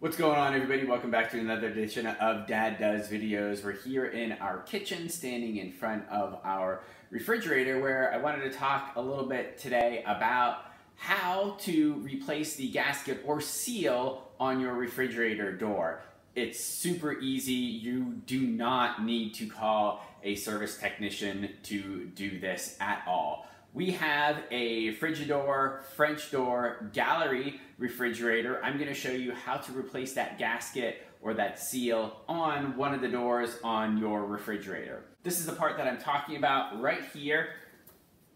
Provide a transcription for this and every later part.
What's going on everybody? Welcome back to another edition of Dad Does Videos. We're here in our kitchen standing in front of our refrigerator where I wanted to talk a little bit today about how to replace the gasket or seal on your refrigerator door. It's super easy. You do not need to call a service technician to do this at all. We have a Frigidaire, French door, gallery refrigerator. I'm gonna show you how to replace that gasket or that seal on one of the doors on your refrigerator. This is the part that I'm talking about right here.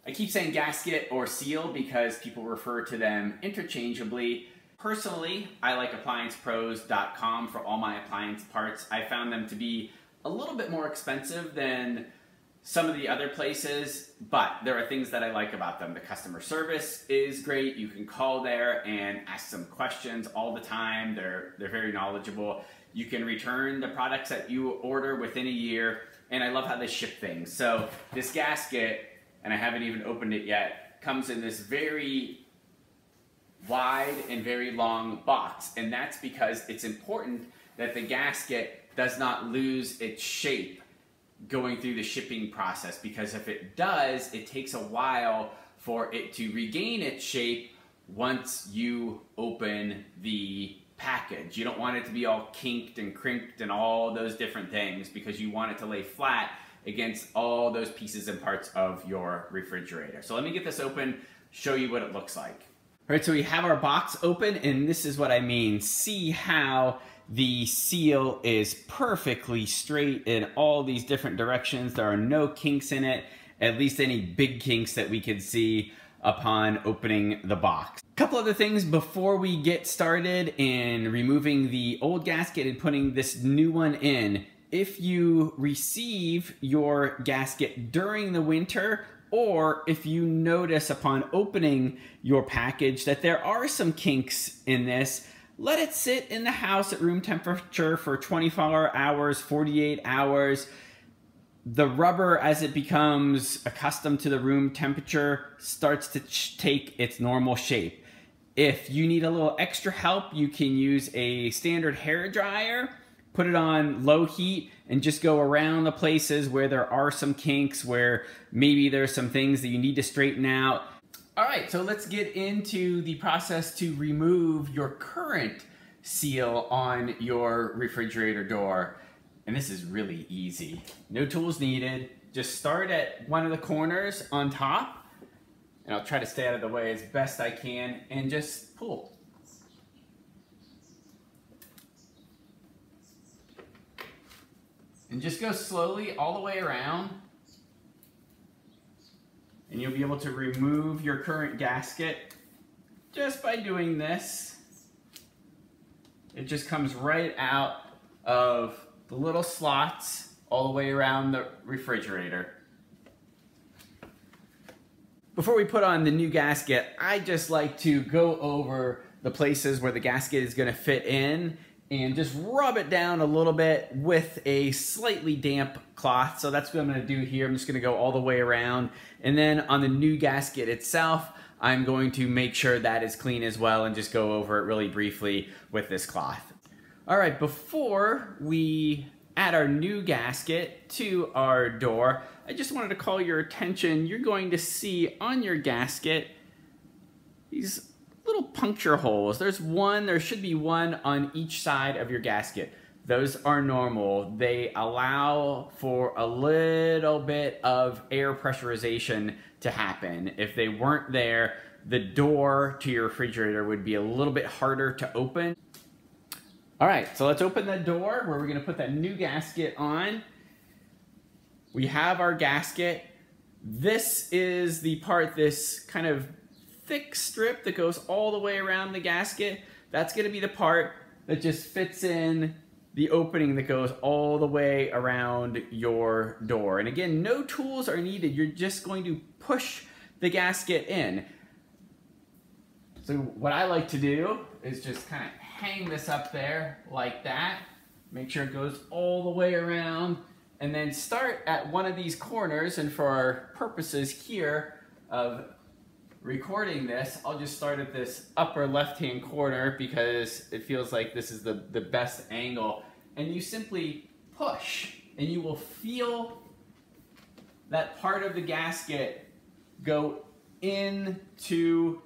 I keep saying gasket or seal because people refer to them interchangeably. Personally, I like appliancepros.com for all my appliance parts. I found them to be a little bit more expensive than some of the other places, but there are things that I like about them. The customer service is great. You can call there and ask some questions all the time. They're, they're very knowledgeable. You can return the products that you order within a year, and I love how they ship things. So this gasket, and I haven't even opened it yet, comes in this very wide and very long box, and that's because it's important that the gasket does not lose its shape going through the shipping process because if it does, it takes a while for it to regain its shape once you open the package. You don't want it to be all kinked and crinked and all those different things because you want it to lay flat against all those pieces and parts of your refrigerator. So let me get this open, show you what it looks like. All right, so we have our box open and this is what I mean. See how the seal is perfectly straight in all these different directions. There are no kinks in it, at least any big kinks that we could see upon opening the box. A couple other things before we get started in removing the old gasket and putting this new one in. If you receive your gasket during the winter, or if you notice upon opening your package that there are some kinks in this, let it sit in the house at room temperature for 24 hours, 48 hours. The rubber, as it becomes accustomed to the room temperature, starts to take its normal shape. If you need a little extra help, you can use a standard hair dryer, put it on low heat, and just go around the places where there are some kinks, where maybe there's some things that you need to straighten out all right, so let's get into the process to remove your current seal on your refrigerator door. And this is really easy. No tools needed. Just start at one of the corners on top, and I'll try to stay out of the way as best I can, and just pull. And just go slowly all the way around and you'll be able to remove your current gasket just by doing this. It just comes right out of the little slots all the way around the refrigerator. Before we put on the new gasket, I just like to go over the places where the gasket is going to fit in and just rub it down a little bit with a slightly damp cloth. So that's what I'm gonna do here. I'm just gonna go all the way around. And then on the new gasket itself, I'm going to make sure that is clean as well and just go over it really briefly with this cloth. All right, before we add our new gasket to our door, I just wanted to call your attention. You're going to see on your gasket these little puncture holes. There's one, there should be one on each side of your gasket. Those are normal. They allow for a little bit of air pressurization to happen. If they weren't there, the door to your refrigerator would be a little bit harder to open. All right, so let's open the door where we're gonna put that new gasket on. We have our gasket. This is the part, this kind of thick strip that goes all the way around the gasket. That's going to be the part that just fits in the opening that goes all the way around your door. And again, no tools are needed. You're just going to push the gasket in. So what I like to do is just kind of hang this up there like that. Make sure it goes all the way around and then start at one of these corners and for our purposes here of recording this, I'll just start at this upper left-hand corner because it feels like this is the, the best angle. And you simply push and you will feel that part of the gasket go into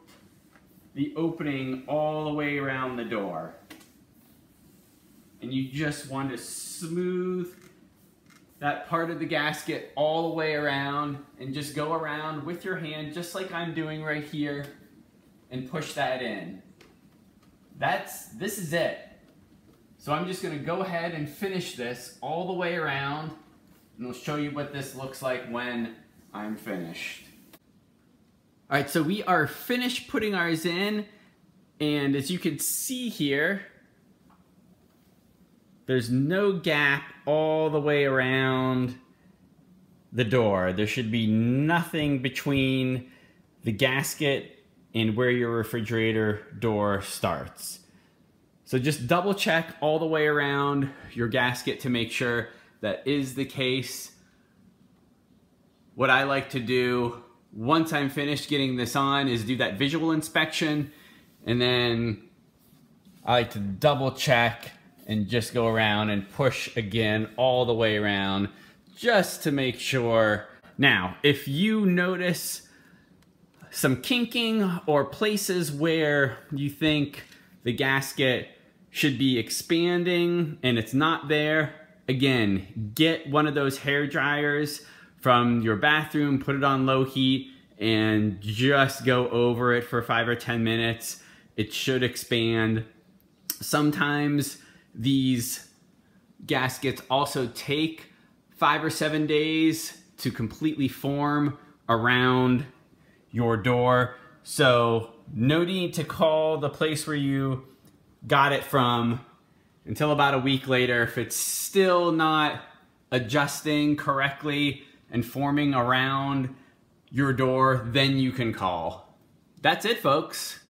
the opening all the way around the door. And you just want to smooth that part of the gasket all the way around and just go around with your hand just like I'm doing right here and push that in. That's, this is it. So I'm just gonna go ahead and finish this all the way around and I'll show you what this looks like when I'm finished. All right, so we are finished putting ours in and as you can see here, there's no gap all the way around the door. There should be nothing between the gasket and where your refrigerator door starts. So just double check all the way around your gasket to make sure that is the case. What I like to do once I'm finished getting this on is do that visual inspection and then I like to double check and just go around and push again all the way around just to make sure. Now, if you notice some kinking or places where you think the gasket should be expanding and it's not there, again, get one of those hair dryers from your bathroom, put it on low heat, and just go over it for five or 10 minutes. It should expand. Sometimes these gaskets also take five or seven days to completely form around your door. So no need to call the place where you got it from until about a week later. If it's still not adjusting correctly and forming around your door, then you can call. That's it, folks.